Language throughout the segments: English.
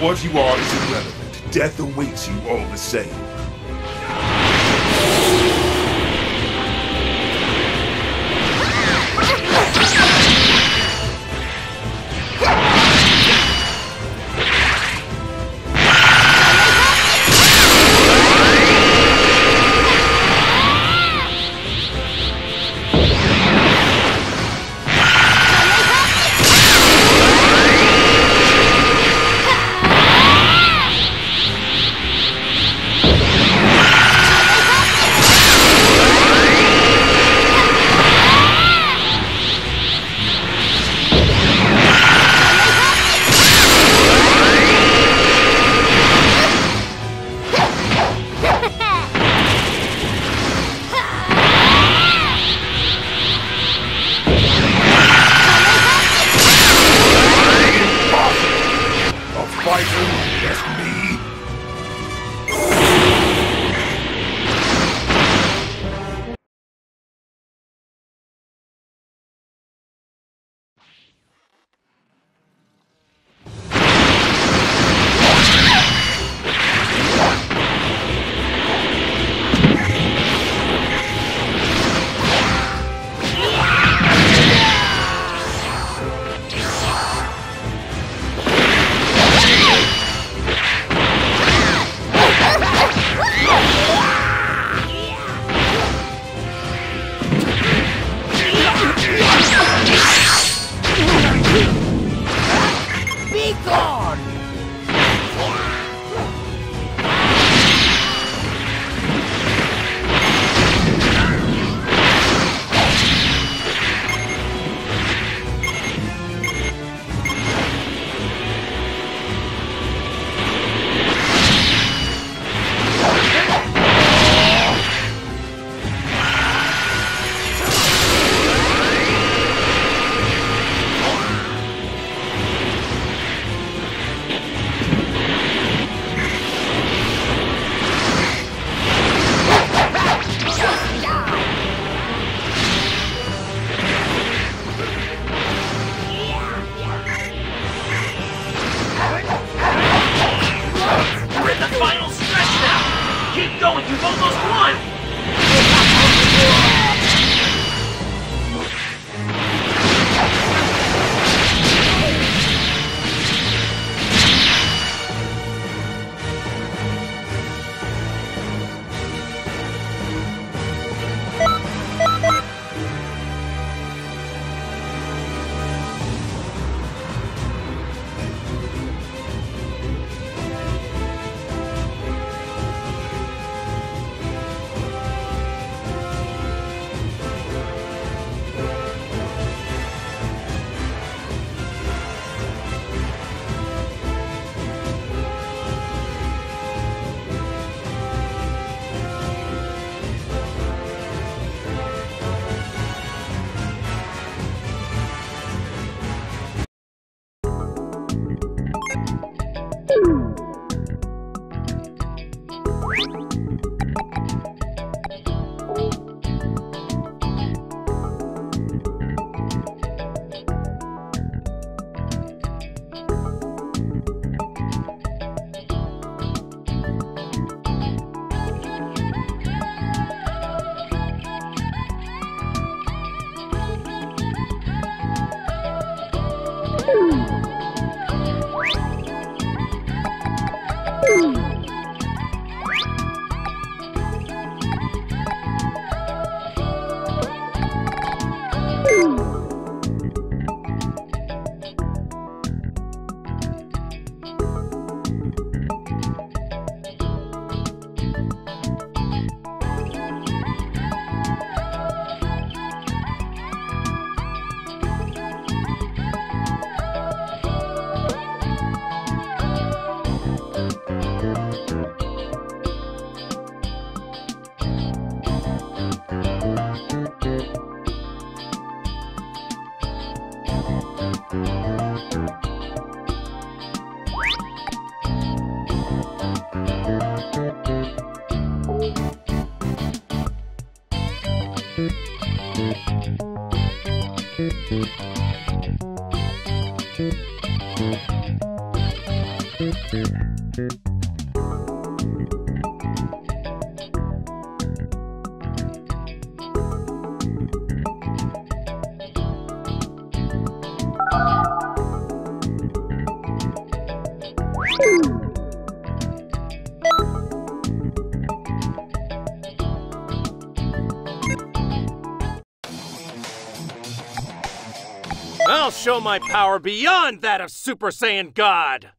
What you are is irrelevant. Death awaits you all the same. Final stretch now! Keep going, you've almost won! Woo! Thank you. I'll show my power beyond that of Super Saiyan God!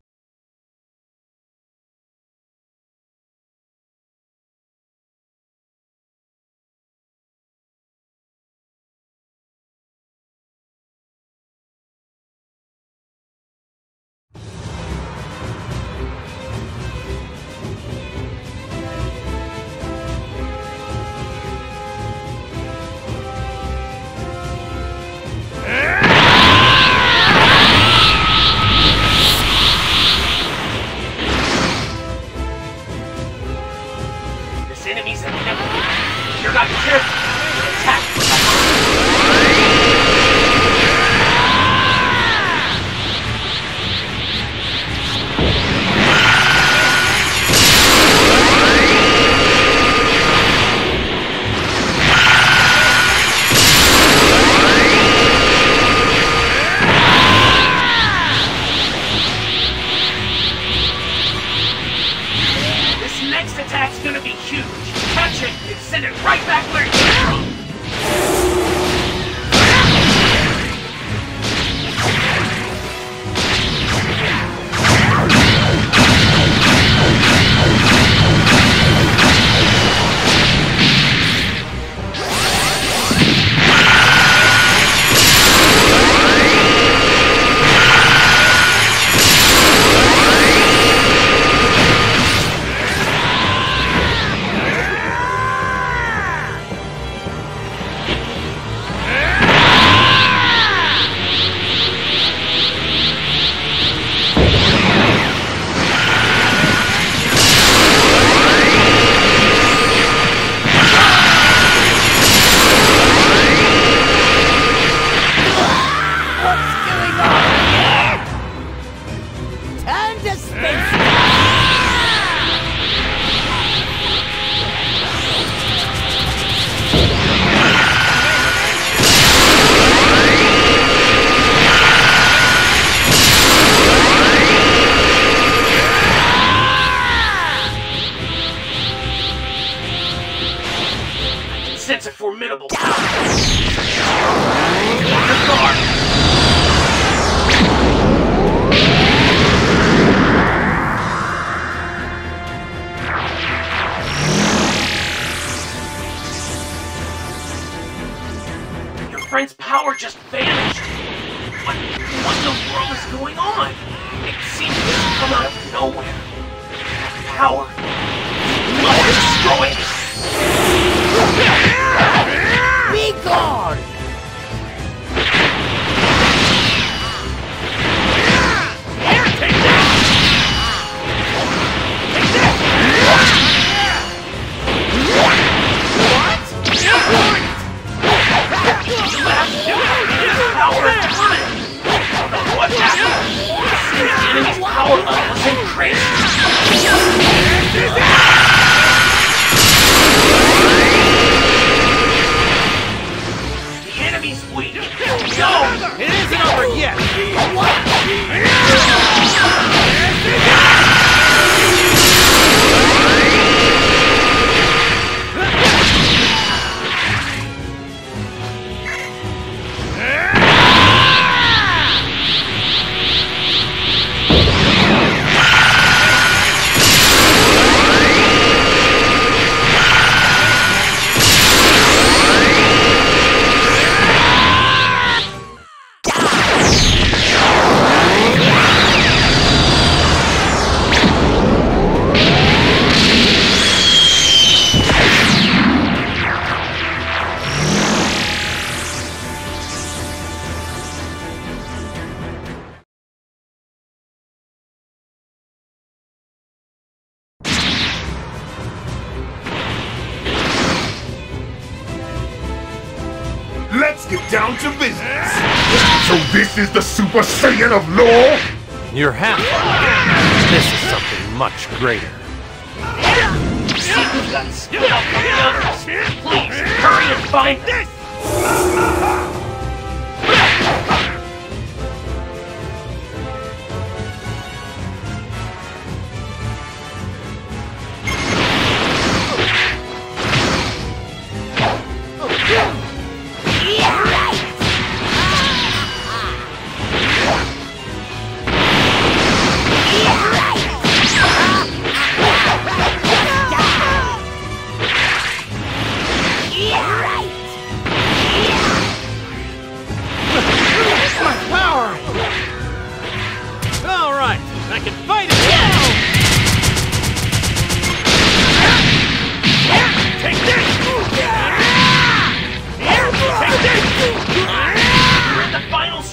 Friend's power just vanished. What, what in the world is going on? It seems to come out of nowhere. Power. Destroy it. Be gone! This is the Super Saiyan of Law? You're half. This is something much greater. Sequel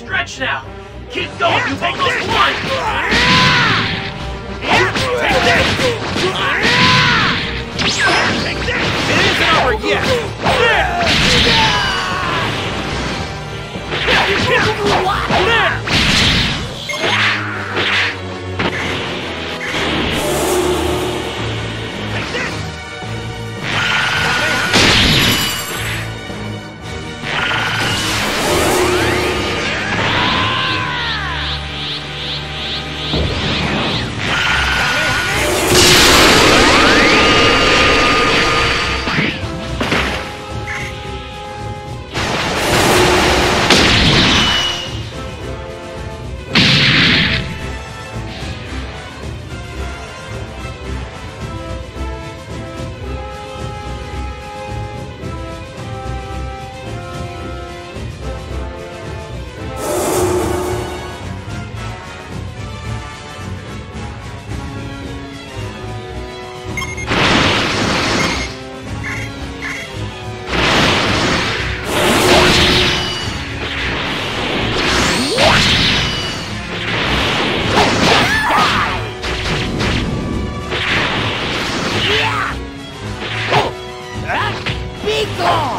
stretch now. Keep going, you almost this. one. Take this! Take this! It isn't over yet! Finally